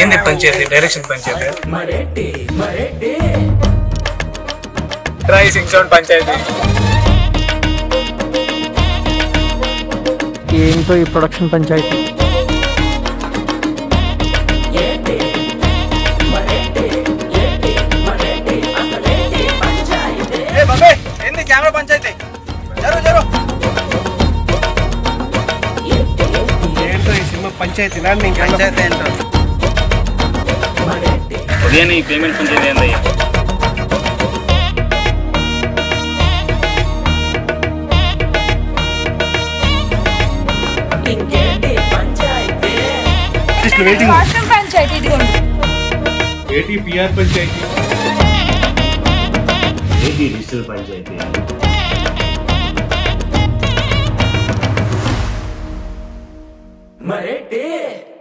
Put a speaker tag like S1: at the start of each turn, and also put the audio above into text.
S1: ఏంది పనిచేది డైరెక్షన్
S2: పనిచేది
S1: ట్రై సింగ్ సౌండ్ పంచాయతీ
S3: ఏంటో ఈ ప్రొడక్షన్ పంచాయతీ?
S1: కెమెరా పంచాయతీ? ఈ సినిమా పంచాయతీ నాన్న పంచాయతీ ఏంటో
S2: మరెట్టి
S4: ఉదయం ఈ పేమెంట్ పంచేది ఏందయ్యా
S2: ఇంకేంటి పంచాయితీ
S1: వెయిటింగ్
S5: వాష్రూమ్ పంచాయతీ ఇదిగోండి
S1: ఏటీ పిఆర్ పంచాయతీ
S4: ఏంటి డిజిటల్ పంచాయతీ
S2: did.